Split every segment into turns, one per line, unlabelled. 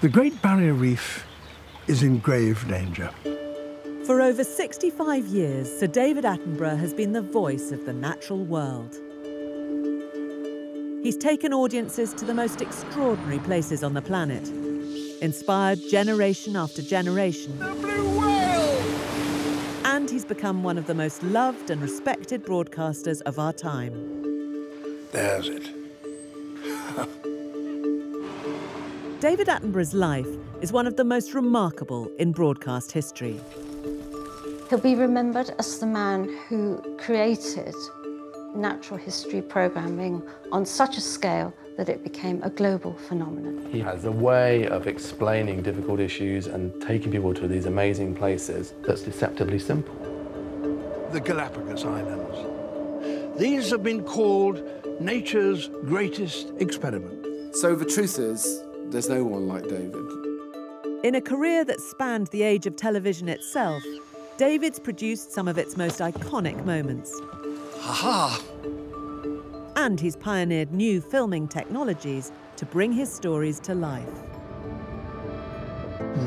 The Great Barrier Reef is in grave danger.
For over 65 years, Sir David Attenborough has been the voice of the natural world. He's taken audiences to the most extraordinary places on the planet, inspired generation after generation. The blue whale! And he's become one of the most loved and respected broadcasters of our time.
There's it.
David Attenborough's life is one of the most remarkable in broadcast history.
He'll be remembered as the man who created natural history programming on such a scale that it became a global phenomenon.
He has a way of explaining difficult issues and taking people to these amazing places that's deceptively simple.
The Galapagos Islands. These have been called nature's greatest experiment.
So the truth is, there's no one like David.
In a career that spanned the age of television itself, David's produced some of its most iconic moments.
Ha ha!
And he's pioneered new filming technologies to bring his stories to life.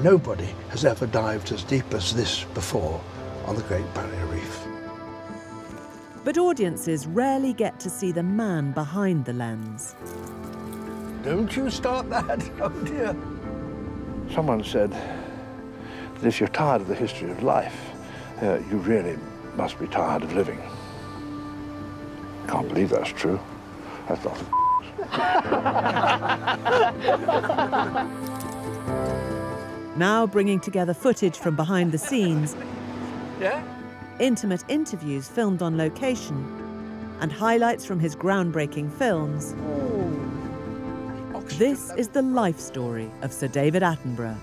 Nobody has ever dived as deep as this before on the Great Barrier Reef.
But audiences rarely get to see the man behind the lens.
Don't you start that, oh dear.
Someone said that if you're tired of the history of life, uh, you really must be tired of living. Can't believe that's true. That's not.
now bringing together footage from behind the scenes,
Yeah?
Intimate interviews filmed on location, and highlights from his groundbreaking films. This is the life story of Sir David Attenborough.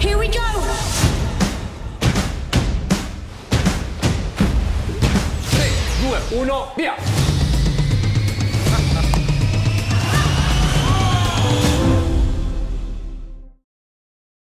Here we go!
Uno, via!